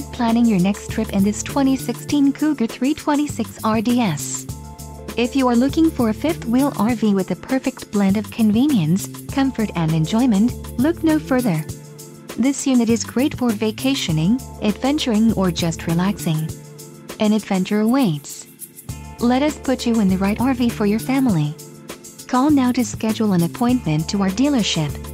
Planning your next trip in this 2016 Cougar 326 RDS. If you are looking for a fifth-wheel RV with the perfect blend of convenience, comfort and enjoyment, look no further. This unit is great for vacationing, adventuring or just relaxing. An adventure awaits. Let us put you in the right RV for your family. Call now to schedule an appointment to our dealership.